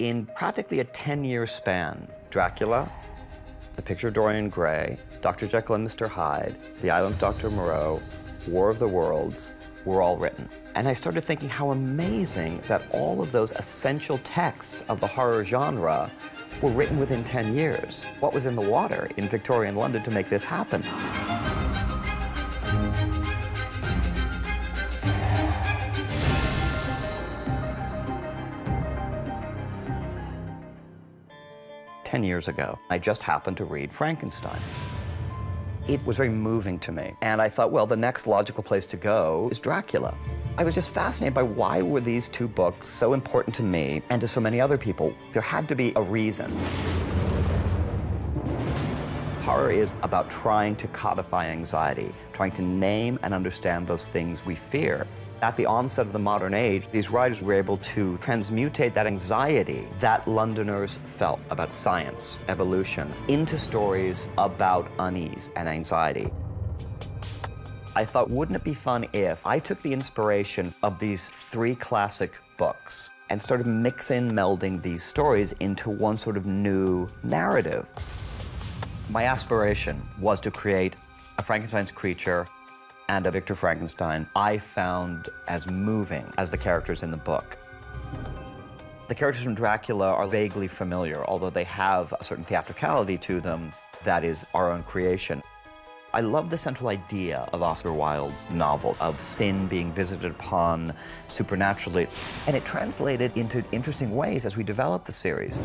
in practically a 10 year span, Dracula, The Picture of Dorian Gray, Dr. Jekyll and Mr. Hyde, The Island of Dr. Moreau, War of the Worlds were all written. And I started thinking how amazing that all of those essential texts of the horror genre were written within 10 years. What was in the water in Victorian London to make this happen? Ten years ago, I just happened to read Frankenstein. It was very moving to me. And I thought, well, the next logical place to go is Dracula. I was just fascinated by why were these two books so important to me and to so many other people. There had to be a reason. Horror is about trying to codify anxiety, trying to name and understand those things we fear. At the onset of the modern age, these writers were able to transmutate that anxiety that Londoners felt about science, evolution, into stories about unease and anxiety. I thought, wouldn't it be fun if I took the inspiration of these three classic books and started mixing, melding these stories into one sort of new narrative? My aspiration was to create a Frankenstein's creature and a Victor Frankenstein I found as moving as the characters in the book. The characters from Dracula are vaguely familiar, although they have a certain theatricality to them that is our own creation. I love the central idea of Oscar Wilde's novel of sin being visited upon supernaturally, and it translated into interesting ways as we developed the series.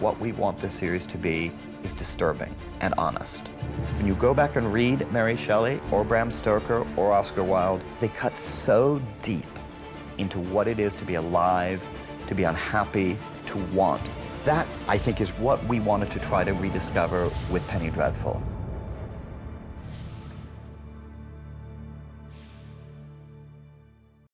What we want this series to be is disturbing and honest. When you go back and read Mary Shelley or Bram Stoker or Oscar Wilde, they cut so deep into what it is to be alive, to be unhappy, to want. That, I think, is what we wanted to try to rediscover with Penny Dreadful.